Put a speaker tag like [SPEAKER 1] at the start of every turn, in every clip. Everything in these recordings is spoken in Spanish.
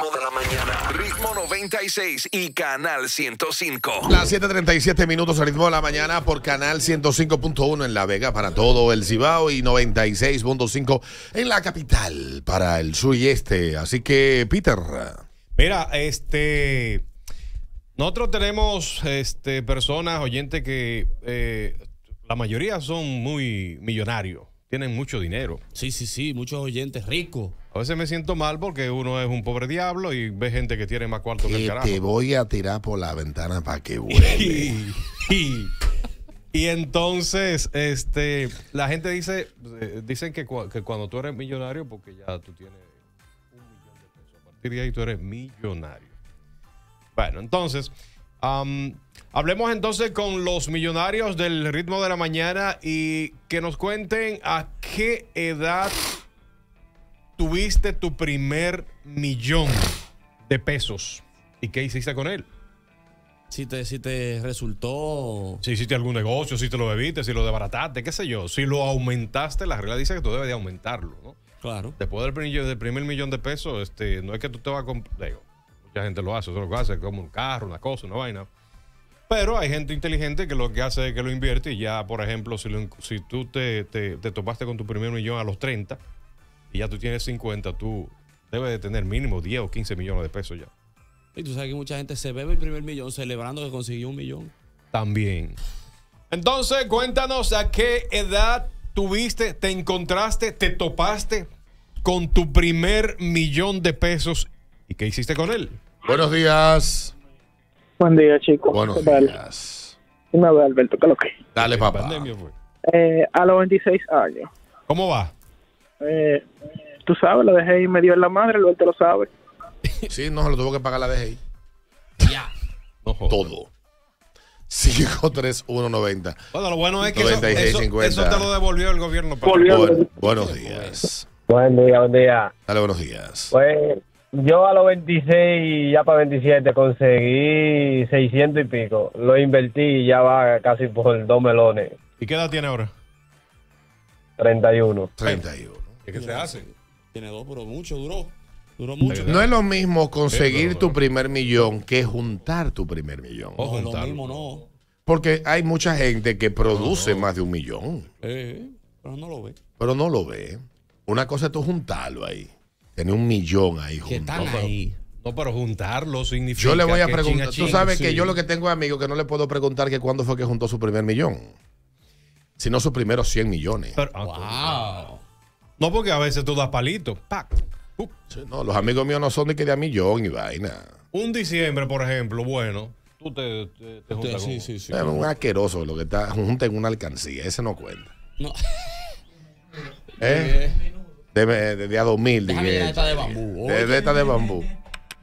[SPEAKER 1] ritmo de la mañana. Ritmo 96 y Canal 105.
[SPEAKER 2] Las 7:37 minutos al ritmo de la mañana por Canal 105.1 en La Vega para todo el Cibao y 96.5 en la capital para el sur y este. Así que, Peter.
[SPEAKER 3] Mira, este. Nosotros tenemos este, personas, oyentes que eh, la mayoría son muy millonarios, tienen mucho dinero.
[SPEAKER 4] Sí, sí, sí, muchos oyentes ricos.
[SPEAKER 3] A veces me siento mal porque uno es un pobre diablo y ve gente que tiene más cuarto que el
[SPEAKER 2] Que
[SPEAKER 3] carajo.
[SPEAKER 2] te voy a tirar por la ventana para que vuele.
[SPEAKER 3] Y, y- y entonces, este, la gente dice, eh, dicen que, cua- que cuando tú eres millonario, porque ya tú tienes un millón de pesos, a partir de ahí tú eres millonario. Bueno, entonces, hablemos entonces con los millonarios del ritmo de la mañana y que nos cuenten a qué edad tuviste tu primer millón de pesos y qué hiciste con él.
[SPEAKER 4] Si te, si te resultó.
[SPEAKER 3] Si hiciste algún negocio, si te lo bebiste, si lo desbarataste, qué sé yo. Si lo aumentaste, la regla dice que tú debes de aumentarlo, ¿no?
[SPEAKER 4] Claro.
[SPEAKER 3] Después del, primer- del primer millón de pesos, este, no es que tú te vas a comprar. Mucha gente lo hace, eso es lo que hace, como un carro, una cosa, una vaina. Pero hay gente inteligente que lo que hace es que lo invierte y ya, por ejemplo, si, lo- si tú te, te- te topaste con tu primer millón a los 30 y ya tú tienes 50, tú debes de tener mínimo 10 o 15 millones de pesos ya.
[SPEAKER 4] Y tú sabes que mucha gente se bebe el primer millón celebrando que consiguió un millón.
[SPEAKER 3] También. Entonces, cuéntanos a qué edad tuviste, te encontraste, te topaste con tu primer millón de pesos y qué hiciste con él.
[SPEAKER 2] Buenos días.
[SPEAKER 5] Buen día, chicos.
[SPEAKER 2] Buenos días.
[SPEAKER 5] Dime a ver, Alberto, ¿qué es lo que?
[SPEAKER 2] Dale, papá.
[SPEAKER 5] Eh, a los 26 años.
[SPEAKER 3] ¿Cómo va?
[SPEAKER 5] Eh, tú sabes, lo dejé y me dio en la madre, Alberto lo sabe.
[SPEAKER 2] Sí, no, se lo tuvo que pagar la DGI.
[SPEAKER 4] Ya.
[SPEAKER 3] No.
[SPEAKER 2] Todo. 53190.
[SPEAKER 3] Bueno, lo bueno es que eso,
[SPEAKER 2] 96,
[SPEAKER 3] eso-
[SPEAKER 2] 50.
[SPEAKER 3] eso te lo devolvió el gobierno. para-
[SPEAKER 5] Volvió.
[SPEAKER 2] Buen- buenos días.
[SPEAKER 6] Buen día, buen día.
[SPEAKER 2] Dale, buenos días.
[SPEAKER 6] Pues yo a los 26, ya para 27, conseguí 600 y pico. Lo invertí y ya va casi por dos melones.
[SPEAKER 3] ¿Y qué edad tiene ahora?
[SPEAKER 6] 31.
[SPEAKER 2] 31.
[SPEAKER 3] ¿Qué, qué se hace?
[SPEAKER 4] Tiene dos, pero mucho, duró. Duró mucho.
[SPEAKER 2] No es lo mismo conseguir
[SPEAKER 3] Sí,
[SPEAKER 2] tu primer millón que juntar tu primer millón.
[SPEAKER 4] No, lo mismo no.
[SPEAKER 2] Porque hay mucha gente que produce más de un millón,
[SPEAKER 4] Eh, pero no lo ve.
[SPEAKER 2] pero no lo ve. Una cosa es tú juntarlo ahí. Tener un millón ahí junto.
[SPEAKER 4] están ahí.
[SPEAKER 3] No, pero juntarlo significa.
[SPEAKER 2] Yo le voy a
[SPEAKER 3] que
[SPEAKER 2] preguntar.
[SPEAKER 3] a
[SPEAKER 2] Tú sabes que yo lo que tengo es amigos que no le puedo preguntar que cuándo fue que juntó su primer millón. Sino sus primeros 100 millones.
[SPEAKER 3] Pero- ah,
[SPEAKER 4] Wow.
[SPEAKER 3] No, porque a veces tú das palitos. ¡pac!
[SPEAKER 2] no, los amigos míos no son de que de a millón y vaina.
[SPEAKER 3] Un diciembre, por ejemplo, bueno, tú te, te, te juntas
[SPEAKER 4] Sí,
[SPEAKER 3] con-
[SPEAKER 4] sí, sí.
[SPEAKER 2] Es un asqueroso lo que está junta en una alcancía. Ese no cuenta.
[SPEAKER 4] No.
[SPEAKER 2] ¿Eh? De, de, de a 2000.
[SPEAKER 4] Déjame
[SPEAKER 2] dije,
[SPEAKER 4] esta de bambú.
[SPEAKER 2] De, de esta de bambú.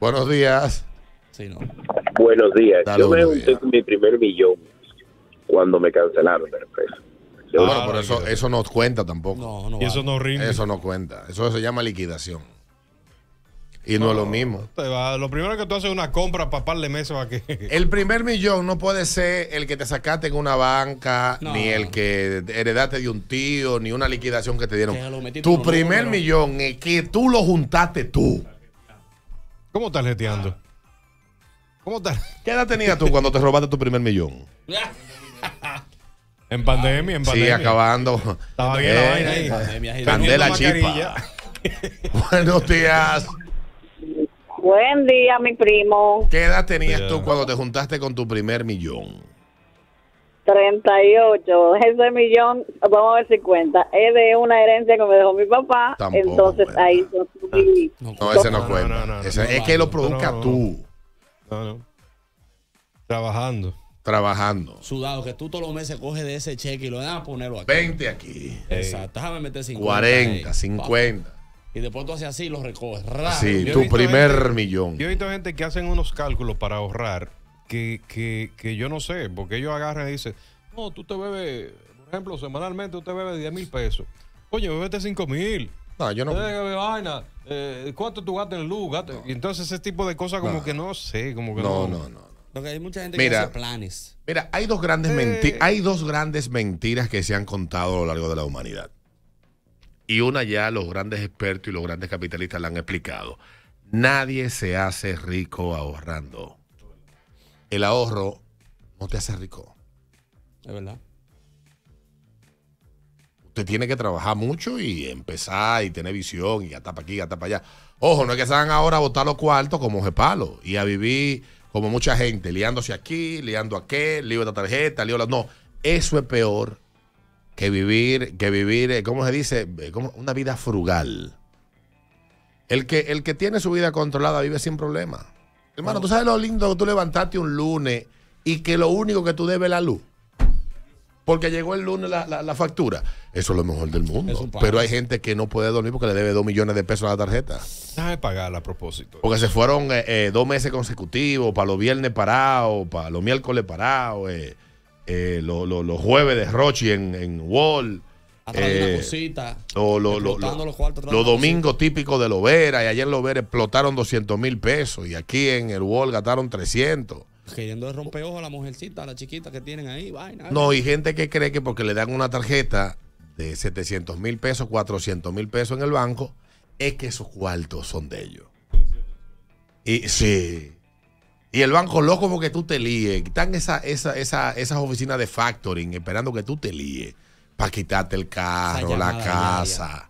[SPEAKER 2] Buenos días.
[SPEAKER 4] Sí, no.
[SPEAKER 7] Buenos días.
[SPEAKER 2] Dale,
[SPEAKER 7] Yo me junté con mi primer millón cuando me cancelaron la empresa. Yo-
[SPEAKER 2] bueno,
[SPEAKER 3] Ah,
[SPEAKER 2] por
[SPEAKER 3] no,
[SPEAKER 2] eso, eso no cuenta tampoco.
[SPEAKER 4] No, no.
[SPEAKER 3] Y eso
[SPEAKER 4] vale.
[SPEAKER 3] no rinde.
[SPEAKER 2] Eso no cuenta. Eso se llama liquidación. Y no, es lo mismo.
[SPEAKER 3] Te va- lo primero que tú haces es una compra para par de meses para que.
[SPEAKER 2] El primer millón no puede ser el que te sacaste en una banca,
[SPEAKER 4] No.
[SPEAKER 2] ni el que heredaste de un tío, ni una liquidación que te dieron.
[SPEAKER 4] Que
[SPEAKER 2] Tu primer
[SPEAKER 4] números.
[SPEAKER 2] millón es que tú lo juntaste tú.
[SPEAKER 3] ¿Cómo tarjeteando? ¿Cómo tal?
[SPEAKER 2] ¿Qué edad tenías tú cuando te robaste tu primer millón?
[SPEAKER 3] En pandemia, en
[SPEAKER 2] Sí,
[SPEAKER 3] pandemia.
[SPEAKER 2] acabando.
[SPEAKER 3] Estaba bien la
[SPEAKER 2] Eh,
[SPEAKER 3] vaina ahí.
[SPEAKER 4] Pandemia, sí.
[SPEAKER 2] Candela chipa. Buenos días.
[SPEAKER 8] Buen día, mi primo.
[SPEAKER 2] ¿Qué edad tenías tú cuando te juntaste con tu primer millón?
[SPEAKER 8] 38. Ese millón, vamos a ver si cuenta. Es de una herencia que me dejó mi papá.
[SPEAKER 2] Tampoco
[SPEAKER 8] entonces
[SPEAKER 2] cuenta.
[SPEAKER 8] ahí yo subí.
[SPEAKER 4] No,
[SPEAKER 2] No, ese no,
[SPEAKER 3] No, no,
[SPEAKER 2] cuenta.
[SPEAKER 3] no, no,
[SPEAKER 2] Ese-
[SPEAKER 4] no,
[SPEAKER 2] es
[SPEAKER 4] no,
[SPEAKER 2] que lo
[SPEAKER 4] no.
[SPEAKER 2] tú,
[SPEAKER 3] No, no. Trabajando.
[SPEAKER 2] trabajando.
[SPEAKER 4] Sudado, que tú todos los meses coges de ese cheque y lo das a ponerlo aquí.
[SPEAKER 2] 20 aquí,
[SPEAKER 4] Exacto. Déjame meter 50.
[SPEAKER 2] 40,
[SPEAKER 4] ahí.
[SPEAKER 2] 50.
[SPEAKER 4] Y después tú haces así y lo recoges.
[SPEAKER 2] Sí,
[SPEAKER 3] Yo
[SPEAKER 2] tu primer
[SPEAKER 3] gente-
[SPEAKER 2] millón.
[SPEAKER 3] Yo he visto gente que hacen unos cálculos para ahorrar que, que, que yo no sé, porque ellos agarran y dicen, no, tú te bebes, por ejemplo, semanalmente usted bebe 10 mil pesos. Coño, bebete 5 mil.
[SPEAKER 2] No, yo no.
[SPEAKER 3] Eh, vaina, eh, ¿Cuánto tú gastas en luz? Y entonces ese tipo de cosas como
[SPEAKER 2] No.
[SPEAKER 3] que no sé, como que
[SPEAKER 2] No,
[SPEAKER 3] no.
[SPEAKER 2] no, no.
[SPEAKER 4] Porque hay mucha gente
[SPEAKER 2] Mira.
[SPEAKER 4] que hace planes.
[SPEAKER 2] Mira, hay dos grandes
[SPEAKER 3] Eh.
[SPEAKER 2] menti- hay dos grandes mentiras que se han contado a lo largo de la humanidad. Y una ya los grandes expertos y los grandes capitalistas la han explicado. Nadie se hace rico ahorrando. El ahorro no te hace rico.
[SPEAKER 4] Es verdad.
[SPEAKER 2] Usted tiene que trabajar mucho y empezar y tener visión y hasta para aquí, hasta para allá. Ojo, no es que se van ahora a botar los cuartos como palo y a vivir como mucha gente, liándose aquí, liando aquel, lío esta tarjeta, lío la... No, eso es peor que vivir, que vivir, eh, ¿cómo se dice? Eh, como Una vida frugal. El que, el que tiene su vida controlada vive sin problema. Hermano, ¿tú sabes lo lindo que tú levantaste un lunes y que lo único que tú debes es la luz? Porque llegó el lunes la, la- la factura. Eso es lo mejor del mundo. Pero hay gente que no puede dormir porque le debe dos millones de pesos a la tarjeta.
[SPEAKER 3] Déjame pagarla a propósito.
[SPEAKER 2] Porque se fueron eh, eh, dos meses consecutivos, para los viernes parados, para los miércoles parados, eh, eh, lo- lo- los jueves de Rochi en, en Wall.
[SPEAKER 4] Atrás de una
[SPEAKER 2] eh,
[SPEAKER 4] cosita.
[SPEAKER 2] o lo-
[SPEAKER 4] los cuartos
[SPEAKER 2] los domingos típicos de Lovera, y ayer en Lovera explotaron 200 mil pesos, y aquí en el Wall gastaron 300.
[SPEAKER 4] Queriendo de rompeojo a la mujercita, a la chiquita que tienen ahí, vaina.
[SPEAKER 2] No, y gente que cree que porque le dan una tarjeta de 700 mil pesos, 400 mil pesos en el banco, es que esos cuartos son de ellos. Y sí. Y el banco loco porque tú te líes. Están esa, esa, esa, esas oficinas de factoring esperando que tú te líes para quitarte el carro, la casa,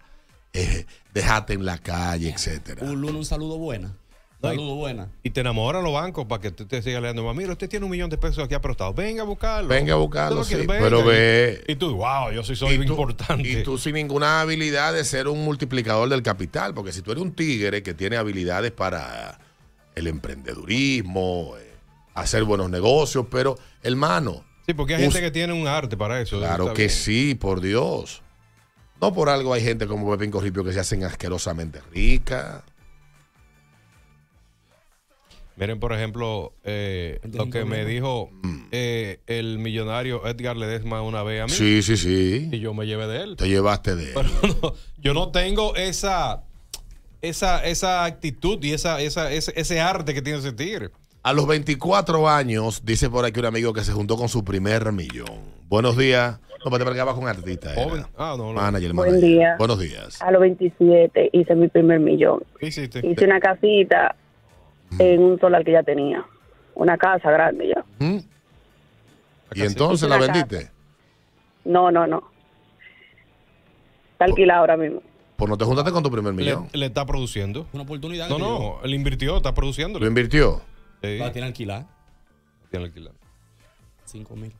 [SPEAKER 2] eh, dejarte en la calle, etcétera.
[SPEAKER 4] Un lunes, un saludo buena. Saludo buena.
[SPEAKER 3] Y te enamoran los bancos para que tú te sigas leyendo. Mira, usted tiene un millón de pesos aquí apretados. Venga a buscarlo.
[SPEAKER 2] Venga a buscarlo, sí, pero ve-
[SPEAKER 3] Y, y tú, wow, yo sí soy
[SPEAKER 2] y tú,
[SPEAKER 3] importante.
[SPEAKER 2] y tú sin ninguna habilidad de ser un multiplicador del capital, porque si tú eres un tigre que tiene habilidades para el emprendedurismo, eh, hacer buenos negocios, pero hermano,
[SPEAKER 3] sí, porque hay gente que tiene un arte para eso.
[SPEAKER 2] claro que
[SPEAKER 3] bien.
[SPEAKER 2] sí, por Dios. No por algo hay gente como Pepín Corripio que se hacen asquerosamente rica.
[SPEAKER 3] Miren, por ejemplo, eh, lo que me dijo eh, el millonario Edgar Ledesma una vez a mí.
[SPEAKER 2] Mm. Sí, sí, sí.
[SPEAKER 3] Y yo me llevé de él.
[SPEAKER 2] Te llevaste de él.
[SPEAKER 3] Pero no, yo no tengo esa, esa, esa actitud y esa, esa, ese, ese arte que tiene ese tigre.
[SPEAKER 2] A los 24 años, dice por aquí un amigo que se juntó con su primer millón. Buenos días. No, pero te marcaba con artista. era.
[SPEAKER 3] Joven. Ah, no, no.
[SPEAKER 2] Manager,
[SPEAKER 8] Buen
[SPEAKER 2] manager.
[SPEAKER 8] día.
[SPEAKER 2] Buenos días.
[SPEAKER 8] A los 27 hice mi primer millón.
[SPEAKER 3] ¿Qué hiciste?
[SPEAKER 8] Hice una casita en un solar que ya tenía. Una casa grande ya.
[SPEAKER 2] ¿Mm? Y entonces la vendiste.
[SPEAKER 8] No, no, no. Está alquilada ahora mismo.
[SPEAKER 2] Pues no te juntaste con tu primer
[SPEAKER 3] Le,
[SPEAKER 2] millón.
[SPEAKER 3] le está produciendo.
[SPEAKER 4] Una oportunidad.
[SPEAKER 3] No,
[SPEAKER 4] que
[SPEAKER 3] no, él invirtió, está produciendo.
[SPEAKER 2] Lo invirtió.
[SPEAKER 4] yo- La tiene alquilar.
[SPEAKER 3] Tiene alquilar.
[SPEAKER 4] 5 mil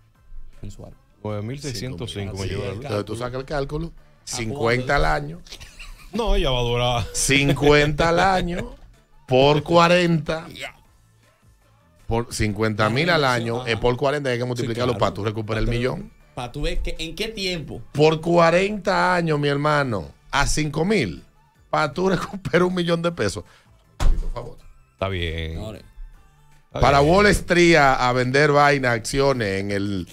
[SPEAKER 4] mensual.
[SPEAKER 3] 9.605 me lleva la.
[SPEAKER 2] Entonces tú sacas el cálculo. 50 al año.
[SPEAKER 3] No, ella va a durar.
[SPEAKER 2] 50 al año. Por 40. Por 50 mil al año. Eh, por 40 hay que multiplicarlo
[SPEAKER 4] claro.
[SPEAKER 2] para tú recuperar el millón.
[SPEAKER 4] Para tú ver que, en qué tiempo.
[SPEAKER 2] Por 40 años, mi hermano. A 5 mil. Para tú recuperar un millón de pesos. Por favor.
[SPEAKER 3] Está bien. Está
[SPEAKER 2] Para
[SPEAKER 3] bien.
[SPEAKER 2] Wall Street a, a vender vaina, acciones en el.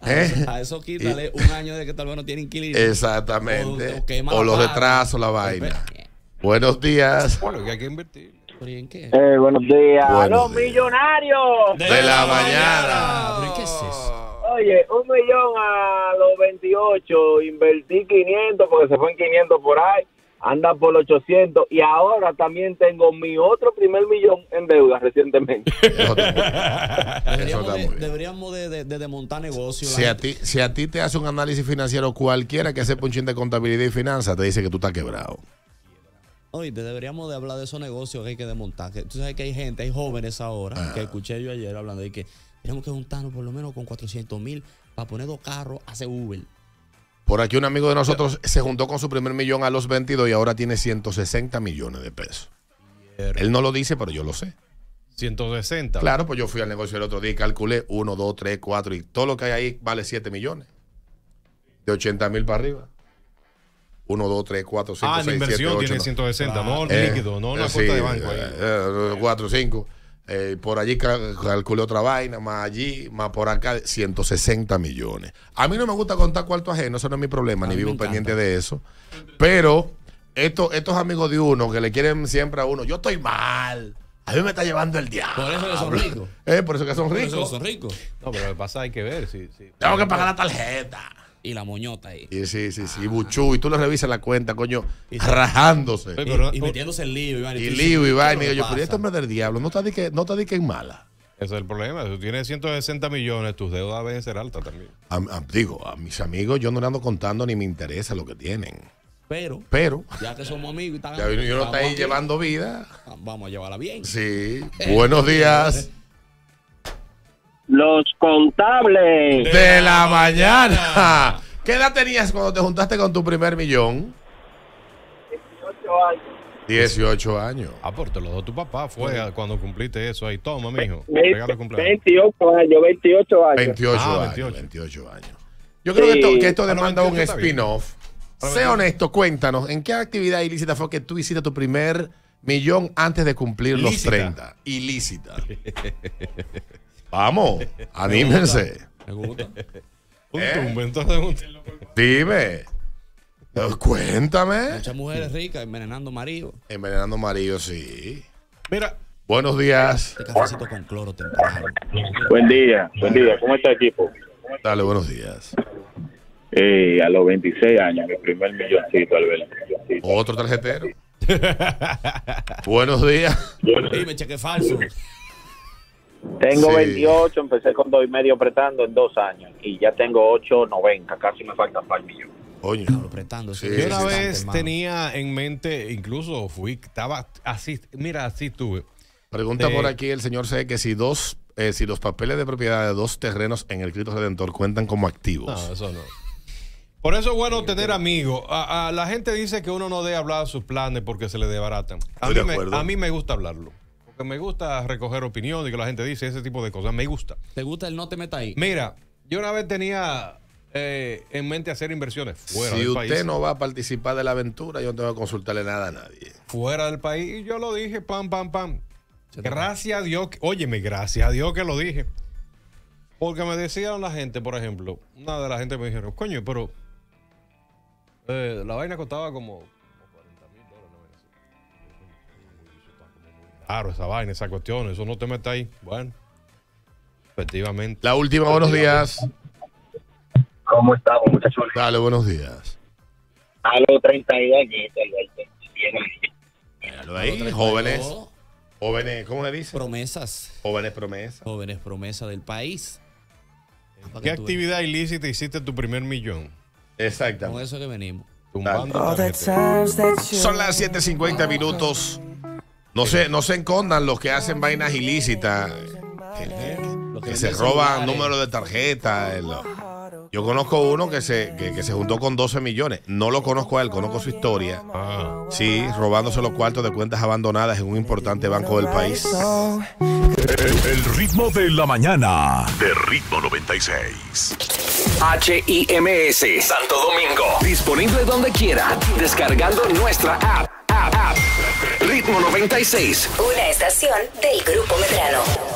[SPEAKER 4] a,
[SPEAKER 2] ¿Eh?
[SPEAKER 4] eso, a eso quítale un año de que tal vez no tiene inquilino.
[SPEAKER 2] Exactamente.
[SPEAKER 4] O- o
[SPEAKER 2] O
[SPEAKER 4] la
[SPEAKER 2] los retrasos, la vaina. Buenos días.
[SPEAKER 3] Bueno, que hay que invertir.
[SPEAKER 4] ¿Pero y en qué?
[SPEAKER 6] Eh, buenos días.
[SPEAKER 2] Buenos
[SPEAKER 6] ¡Los
[SPEAKER 2] días.
[SPEAKER 6] millonarios!
[SPEAKER 2] De la mañana.
[SPEAKER 4] Ah, ¿Pero y qué es eso?
[SPEAKER 6] Oye, un millón a los 28, invertí 500 porque se fue en 500 por ahí, anda por 800 y ahora también tengo mi otro primer millón en deuda recientemente.
[SPEAKER 2] Eso está muy bien. Eso
[SPEAKER 4] Deberíamos,
[SPEAKER 2] está
[SPEAKER 4] de,
[SPEAKER 2] muy bien.
[SPEAKER 4] deberíamos de, de- de desmontar negocios.
[SPEAKER 2] Si a, ti, si a ti te hace un análisis financiero cualquiera que sepa un chin de contabilidad y finanzas, te dice que tú estás quebrado.
[SPEAKER 4] Oye, deberíamos de hablar de esos negocios que hay que desmontar. Que tú sabes que hay gente, hay jóvenes ahora,
[SPEAKER 2] Ah.
[SPEAKER 4] que escuché yo ayer hablando de que tenemos que juntarnos por lo menos con 400 mil para poner dos carros, hacer Uber.
[SPEAKER 2] Por aquí un amigo de nosotros se juntó con su primer millón a los 22 y ahora tiene 160 millones de pesos. Él no lo dice, pero yo lo sé.
[SPEAKER 3] 160.
[SPEAKER 2] Claro, pues yo fui al negocio el otro día y calculé 1, 2, 3, 4 y todo lo que hay ahí vale 7 millones. De 80 mil para arriba. 1, 2, 3, 4, 5,
[SPEAKER 3] Ah, en
[SPEAKER 2] 6, 7,
[SPEAKER 3] inversión
[SPEAKER 2] 8.
[SPEAKER 3] tiene 160, no
[SPEAKER 2] Eh,
[SPEAKER 3] líquido, no una
[SPEAKER 2] eh,
[SPEAKER 3] cuenta
[SPEAKER 2] sí,
[SPEAKER 3] de banco ahí.
[SPEAKER 2] eh, 4, 5. Por allí cal- calculé otra vaina, más allí, más por acá, 160 millones. A mí no me gusta contar cuarto ajeno, eso no es mi problema,
[SPEAKER 4] A
[SPEAKER 2] ni vivo pendiente de eso. Pero estos, estos amigos de uno que le quieren siempre a uno, yo estoy mal, a mí me está llevando el diablo.
[SPEAKER 4] Por eso que son ricos.
[SPEAKER 2] Eh, por eso que son
[SPEAKER 4] Por eso
[SPEAKER 2] ricos.
[SPEAKER 4] que son ricos.
[SPEAKER 3] No, pero lo que pasa hay que ver. Si, si-
[SPEAKER 2] Tengo que pagar la tarjeta.
[SPEAKER 4] Y la moñota ahí.
[SPEAKER 2] Y sí, sí, sí. Y Buchú, y tú le revisas la cuenta, coño, rajándose.
[SPEAKER 3] Pero-
[SPEAKER 4] Y, y metiéndose el lío, Iván.
[SPEAKER 2] Y lío y vaina.
[SPEAKER 4] ¿qué
[SPEAKER 2] Y yo, pero este hombre del diablo, no te dique, no te dique en mala.
[SPEAKER 3] Ese es el problema. Si tú tienes 160 millones, tus deudas deben ser altas también.
[SPEAKER 2] A- a- digo, a mis amigos yo no le ando contando ni me interesa lo que tienen.
[SPEAKER 4] Pero,
[SPEAKER 2] Pero,
[SPEAKER 4] ya que somos amigos y están.
[SPEAKER 2] ya yo no está
[SPEAKER 4] aquí,
[SPEAKER 2] llevando vida.
[SPEAKER 4] Vamos a llevarla bien.
[SPEAKER 2] Sí. Buenos días.
[SPEAKER 6] Los contables.
[SPEAKER 2] De la mañana. ¿Qué edad tenías cuando te juntaste con tu primer millón? 18 años.
[SPEAKER 3] Ah, por te lo dio tu papá. Fue a- cuando cumpliste eso ahí. Toma, mijo.
[SPEAKER 6] Ve-
[SPEAKER 3] Regalo de cumpleaños.
[SPEAKER 6] 28 años, 28 años.
[SPEAKER 2] 28
[SPEAKER 3] Ah,
[SPEAKER 2] años.
[SPEAKER 3] 28.
[SPEAKER 2] 28 años. Yo creo que
[SPEAKER 6] Sí.
[SPEAKER 2] esto, que esto demanda un
[SPEAKER 3] 28
[SPEAKER 2] spin-off. Sé honesto, cuéntanos, ¿en qué actividad ilícita fue que tú hiciste tu primer millón antes de cumplir los
[SPEAKER 3] Ilícita.
[SPEAKER 2] 30? Ilícita. Vamos, anímense.
[SPEAKER 4] Me gusta.
[SPEAKER 3] Un
[SPEAKER 2] ¿Eh?
[SPEAKER 3] tumbe, entonces. un-
[SPEAKER 2] Dime. Cuéntame.
[SPEAKER 4] Muchas mujeres ricas envenenando marido.
[SPEAKER 2] Envenenando marido, sí.
[SPEAKER 3] Mira,
[SPEAKER 2] Buenos días.
[SPEAKER 4] Este cafecito con cloro temprano.
[SPEAKER 6] Buen día, buen día. ¿Cómo está equipo?
[SPEAKER 2] Dale, buenos días.
[SPEAKER 6] Eh, a los 26 años, mi primer milloncito, Alberto.
[SPEAKER 2] Otro tarjetero. buenos días.
[SPEAKER 4] Dime, cheque falso.
[SPEAKER 6] Tengo
[SPEAKER 2] Sí.
[SPEAKER 6] 28, empecé con dos y medio apretando en dos años y ya tengo 8.90, casi me faltan para el millón.
[SPEAKER 4] Diablo, apretando.
[SPEAKER 2] Sí,
[SPEAKER 3] yo una vez
[SPEAKER 4] hermano.
[SPEAKER 3] tenía en mente, incluso fui, estaba así, mira, así tuve.
[SPEAKER 2] Pregunta
[SPEAKER 3] De-
[SPEAKER 2] por aquí el señor C que si dos, eh, si los papeles de propiedad de dos terrenos en el Cristo Redentor cuentan como activos.
[SPEAKER 3] No, eso no. Por eso es bueno tener amigos. A, a la gente dice que uno no debe hablar sus planes porque se le desbaratan. A mí,
[SPEAKER 2] de
[SPEAKER 3] me, a mí me gusta hablarlo. Me gusta recoger opiniones y que la gente dice ese tipo de cosas. Me gusta.
[SPEAKER 4] ¿Te gusta el no te meta ahí?
[SPEAKER 3] Mira, yo una vez tenía eh, en mente hacer inversiones fuera
[SPEAKER 2] si
[SPEAKER 3] del
[SPEAKER 2] usted
[SPEAKER 3] país.
[SPEAKER 2] no va a participar de la aventura, yo no tengo que consultarle nada a nadie.
[SPEAKER 3] Fuera del país. Y yo lo dije, pam, pam, pam. Gracias a Dios. que- óyeme, gracias a Dios que lo dije. Porque me decían la gente, por ejemplo, una de la gente me dijeron, coño, pero eh, la vaina costaba como, Claro, esa vaina, esa cuestión, eso no te mete ahí. Bueno, efectivamente.
[SPEAKER 2] La última, buenos días.
[SPEAKER 6] ¿Cómo estamos, muchachos?
[SPEAKER 2] Dale, buenos días.
[SPEAKER 6] A los 32 años, Alberto.
[SPEAKER 2] Ahí, jóvenes. Jóvenes, ¿cómo le dice?
[SPEAKER 4] Promesas.
[SPEAKER 2] Jóvenes promesas.
[SPEAKER 4] Jóvenes promesas del país.
[SPEAKER 3] ¿Qué actividad ilícita hiciste tu primer millón?
[SPEAKER 4] veas. Con
[SPEAKER 2] Exactamente.
[SPEAKER 4] eso que venimos.
[SPEAKER 3] Tumbando.
[SPEAKER 2] Son las 7:50 minutos. No se, no se encondan los que hacen vainas ilícitas, que,
[SPEAKER 4] Lo
[SPEAKER 2] que
[SPEAKER 4] venden
[SPEAKER 2] se roban números de tarjeta. yo conozco uno que se, que, que se juntó con 12 millones. No lo conozco a él, conozco su historia.
[SPEAKER 3] Ah.
[SPEAKER 2] Sí, robándose los cuartos de cuentas abandonadas en un importante banco del país.
[SPEAKER 9] El, el ritmo de la mañana de Ritmo 96.
[SPEAKER 1] HIMS Santo Domingo. Disponible donde quiera. Descargando nuestra app. Ritmo 96.
[SPEAKER 10] Una estación del Grupo Medrano.